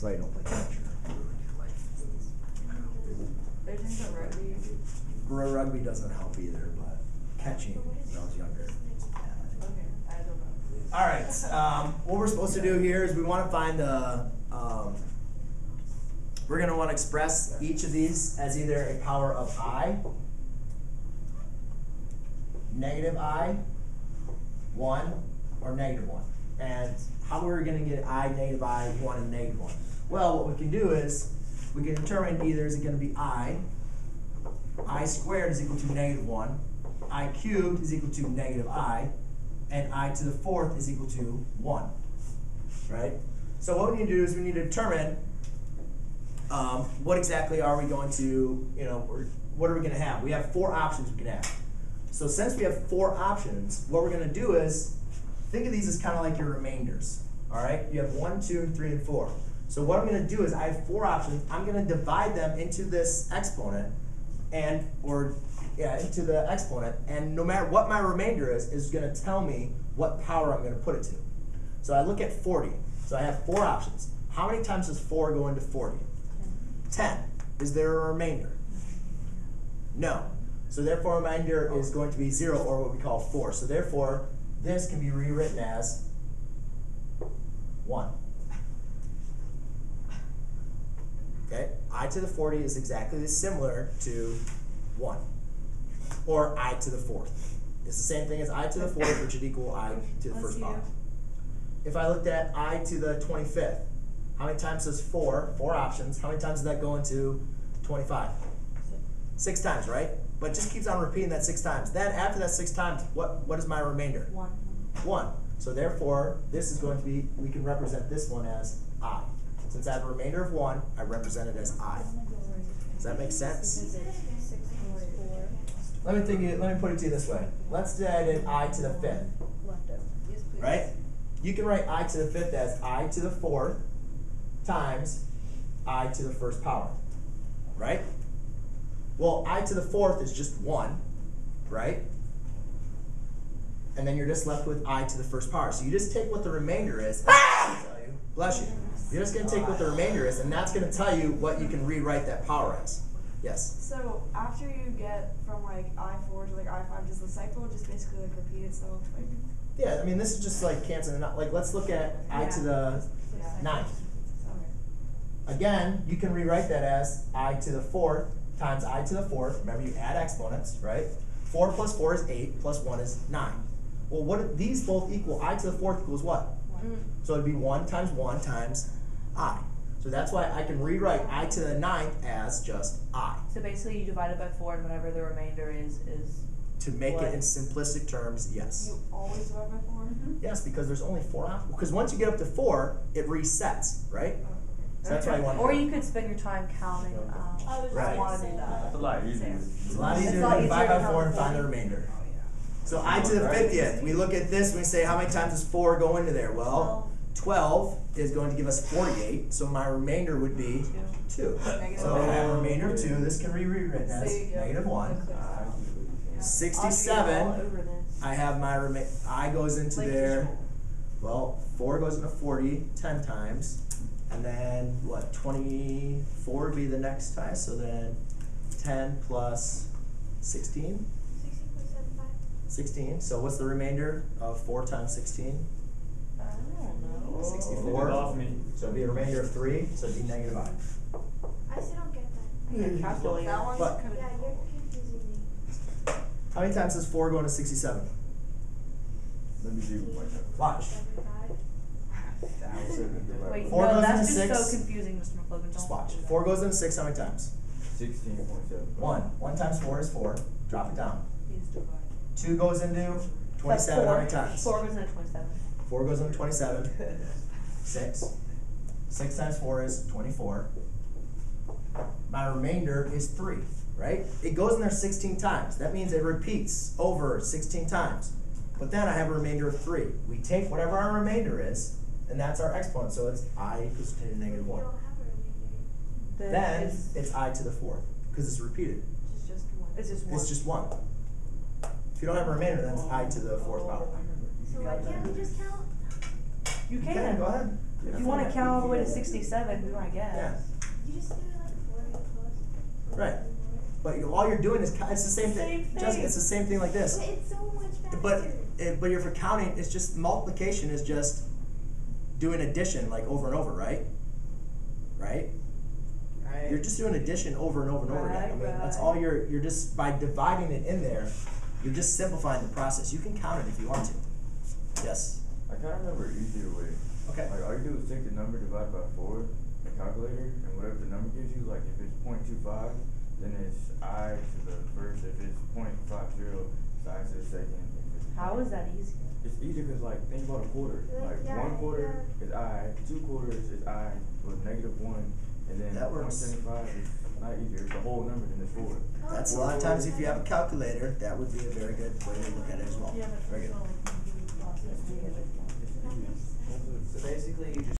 That's why you don't play catcher. They're talking rugby. Ru- Rugby doesn't help either, but catching when I was younger. Okay, I don't know. All right. Um, what we're supposed to do here is we want to find the. Um, we're going to want to express each of these as either a power of i, negative i, one, or negative one. And how we're going to get i, negative i, one, and negative one? Well, what we can do is we can determine either is it going to be i, i squared is equal to negative one, i cubed is equal to negative i, and i to the fourth is equal to 1. Right? So what we need to do is we need to determine um, what exactly are we going to, you know, what are we going to have? We have four options we can have. So since we have four options, what we're going to do is think of these as kind of like your remainders. All right? You have one, two, three, and 4. So what I'm going to do is I have four options. I'm going to divide them into this exponent and or yeah, into the exponent, and no matter what my remainder is, is going to tell me what power I'm going to put it to. So I look at 40. So I have four options. How many times does 4 go into 40? 10. Is there a remainder? No. So therefore, remainder is going to be 0, or what we call 4. So therefore, this can be rewritten as 1. Okay? i to the 40 is exactly similar to 1. Or i to the fourth. It's the same thing as i to the fourth, which would equal i to the first power. If I looked at i to the 25th, how many times does 4, four options, how many times does that go into 25? Six times, right? But it just keeps on repeating that six times. Then after that six times, what, what is my remainder? One. 1. So therefore, this is going to be, we can represent this one as. Since I have a remainder of 1, I represent it as i. Does that make sense? Let me think. Let me put it to you this way. Let's say I did i to the fifth, Yes, please. right? You can write i to the fifth as i to the fourth times i to the first power, right? Well, i to the fourth is just one, right? And then you're just left with i to the first power. So you just take what the remainder is. Ah! And that's gonna tell you- Bless you. You're just gonna take what the remainder is, and that's gonna tell you what you can rewrite that power as. Yes. So after you get from like I four to like I five, does the cycle just basically like repeat itself? Like, Yeah, I mean, this is just like canceling out. Like, let's look at i to the yeah. ninth. Again, you can rewrite that as i to the fourth times i to the fourth. Remember, you add exponents, right? 4 plus 4 is 8, plus 1 is 9. Well, what these both equal? i to the fourth equals what? One. So it'd be 1 times 1 times i. So that's why I can rewrite i to the ninth as just i. So basically, you divide it by four, and whatever the remainder is, is To make What? it in simplistic terms, yes. You always divide by 4 Yes, because there's only four options. Because once you get up to 4, it resets, right? Oh. So that's why you want to or you could spend your time counting. Um, I was Right. Want to do that. It's a lot easier. It's a lot It's easier a lot to divide easier by 4 and find the forty. remainder. So i to the fiftieth, we look at this, and we say how many times does four go into there? Well, twelve is going to give us forty-eight, so my remainder would be two. So I have a remainder of two, this can be rewritten as negative one. Yeah. Sixty-seven. I have my rema- I goes into there, well, four goes into 40 10 times, and then what, twenty-four would be the next time, so then ten plus sixteen? 16. So what's the remainder of 4 times 16? I don't know. 64. Off me. So it'd be a remainder of 3, so it'd be negative i. I still don't get that. You can calculate That one's But- Yeah, you're confusing me. How many times does 4 go into 67? Let me see what my calculator. Watch. Seventy-five. Wait, Four no, goes that's into just six. so confusing, Mr. McLogan. Just watch. 4 goes into 6 how many times? Sixteen point seven. 1. 1 times 4 is 4. Drop it down. Please divide. 2 goes into But 27 how four- many times? Four goes into twenty-seven. 4 goes into 27. 6. 6 times 4 is 24. My remainder is 3, right? It goes in there 16 times. That means it repeats over 16 times. But then I have a remainder of 3. We take whatever our remainder is, and that's our exponent. So it's i equals to negative You 1. don't have a remainder. Then Then it's, it's i to the fourth, because it's repeated. It's just one. it's just one. It's just 1. If you don't have a remainder, then it's i to the fourth power. So why can't we just count? You You can. can, go ahead. If you wanna count all the way to sixty-seven, be my guess. Yeah. You just do like four really. Right. But you- all you're doing is, ca- it's the same thing, Same Jessica, thing. it's the same thing like this. But it's so much faster. But, it, but if you're counting, it's just, multiplication is just doing addition like over and over, right? Right? You're just doing addition over and over and over again. I Right, mean, that's right. all you're, you're just, by dividing it in there, you're just simplifying the process. You can count it if you want to. Yes? I kinda remember an easier way. Okay. Like, all you do is take the number divided by four, the calculator, and whatever the number gives you, like if it's 0.25, then it's I to the first, if it's 0.50, it's I to the second. if it's How point- is that easy? It's easier cause like, think about a quarter, Like, like yeah, one quarter yeah. is I, two quarters is I with negative one, and then That point works. seventy five is not easier, it's the whole number, then it's four. That's a lot of times if you have a calculator, that would be a very good way to look at it as well. Very good. That makes sense. So basically, you just